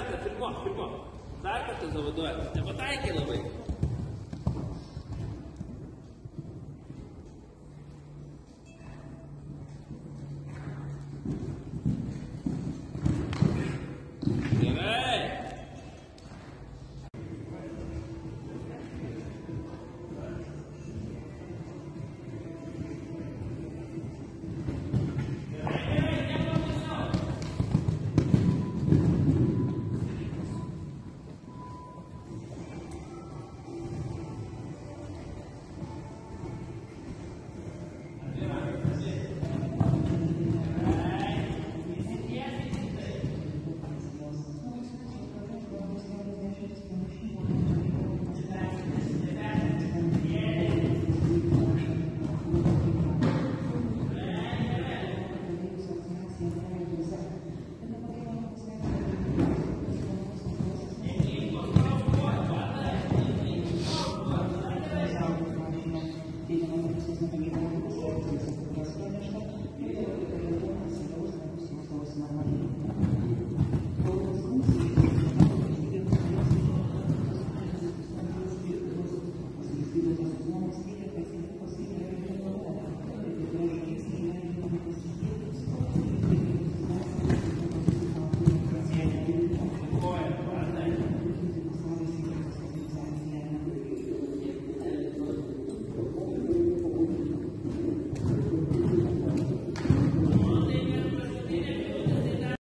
kartą, filmuok, filmuok. Dar kartą zavaduojas. Nepataikė labai.